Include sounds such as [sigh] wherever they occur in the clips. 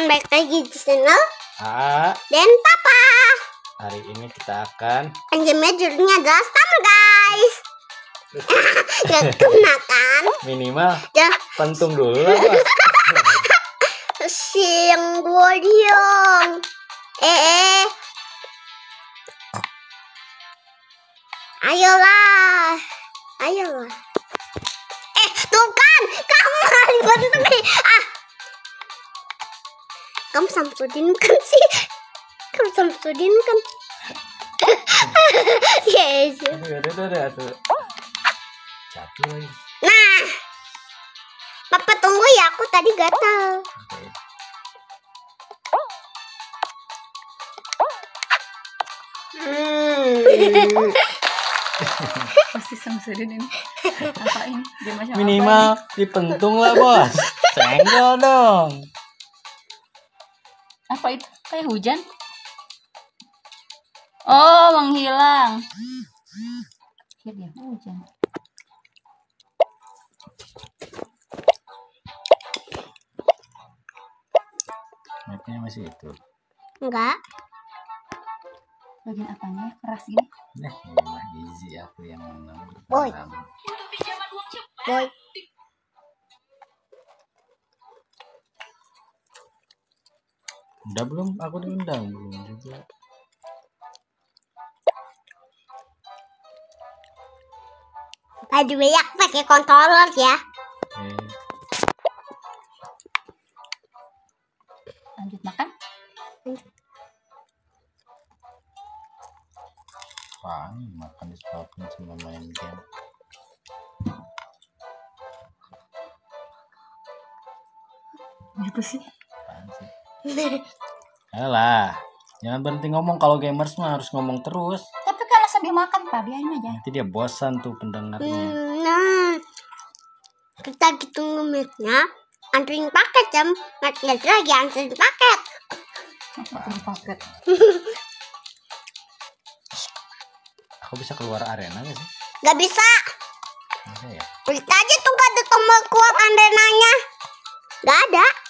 teman-teman balik lagi di channel Ah, dan Papa. hari ini kita akan Anjamnya judulnya adalah Summer guys. [laughs] Gak kena kan? minimal Ya, pentung dulu lah, [laughs] siang goriong. Eh, eh. Ayolah. Ayolah. Eh, tuh kan. Kamu nih. Ah. Kamu Samsudin kan sih? Kamu Samsudin kan? [laughs] yes. Nah. Papa tunggu ya, aku tadi gatal. Hmm. [laughs] pasti Samsudin ini apa ini dia macam Minimal dipentung lah bos. [laughs] Senggol dong. Apa, ini? apa itu kayak hujan oh menghilang ya dia hujan Mapnya masih itu. Enggak. bagian apanya ya? keras gini Nah, ini mah easy aku yang menang. Boy. Boy. Udah belum? Aku diundang belum juga. Way, aku pakai controller ya. Eh, lanjut makan apaan makan disebabkan sama main game. gitu sih Apaan sih? [laughs] Alah, jangan berhenti ngomong kalau gamers mah harus ngomong terus. tapi kalau sambil makan pak biarin aja Nanti dia bosan tuh pendengarnya. Hmm, Nah, kita gitu ngemitnya. Anterin paket jam, matnya lagi anterin paket. satu paket [laughs] Aku bisa keluar arena gak sih? Gak bisa. Bisa ya? Aja tuh gak ada tombol kuat antenanya. Gak ada.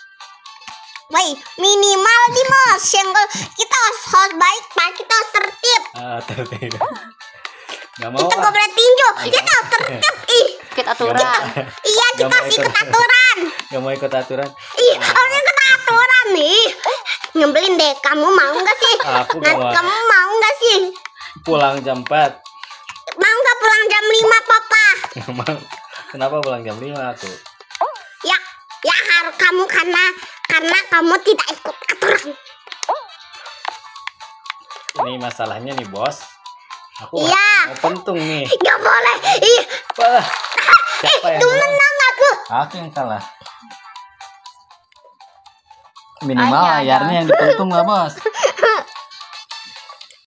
Woi, minimal di mas. Single kita harus, harus baik, pak. Kita harus tertib. Ah, tertib. [laughs] Gak mau Kita ah. gak boleh tinju. Kita harus tertib. [laughs] Ih, ikut aturan iya kita harus ikut. aturan. Gak mau ikut aturan. Ih, harus ikut aturan nih. Nyebelin deh. Kamu mau gak sih? Aku Nah, gak mau. kamu mau gak sih? Pulang jam 4. Mau gak pulang jam 5, Papa? Mau. Kenapa pulang jam 5 aku? Ya, ya harus kamu karena karena kamu tidak ikut aturan. Ini masalahnya nih bos. Aku Iya. mau pentung nih. Gak boleh. Wah, siapa yang tuh menang? aku. Aku yang kalah. Minimal Ayah, layarnya yang dipentung lah bos.